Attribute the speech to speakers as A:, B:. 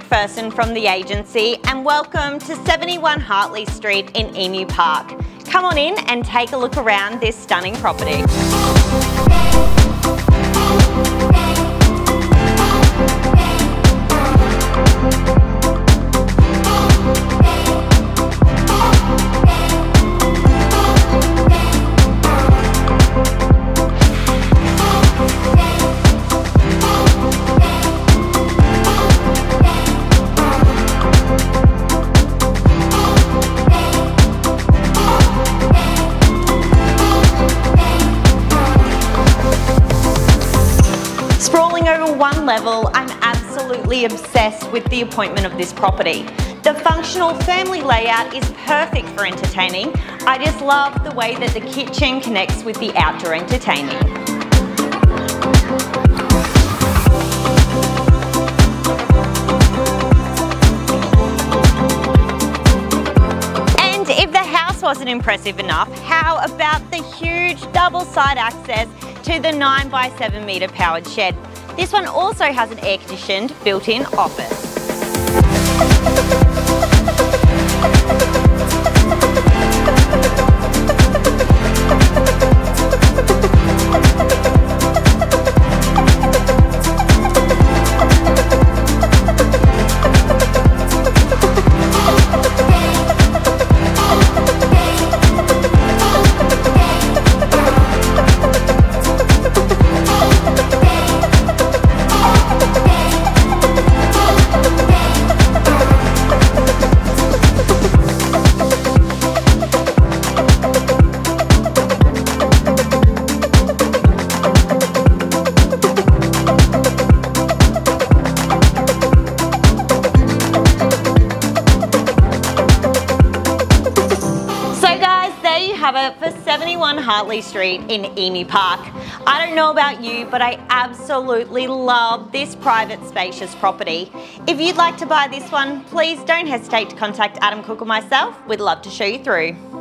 A: person from the agency and welcome to 71 Hartley Street in Emu Park. Come on in and take a look around this stunning property. Sprawling over one level, I'm absolutely obsessed with the appointment of this property. The functional family layout is perfect for entertaining. I just love the way that the kitchen connects with the outdoor entertaining. And if the house wasn't impressive enough, how about the huge double side access to the 9 by 7 metre powered shed? This one also has an air conditioned built-in office. It for 71 Hartley Street in Emu Park. I don't know about you, but I absolutely love this private spacious property. If you'd like to buy this one, please don't hesitate to contact Adam Cook or myself. We'd love to show you through.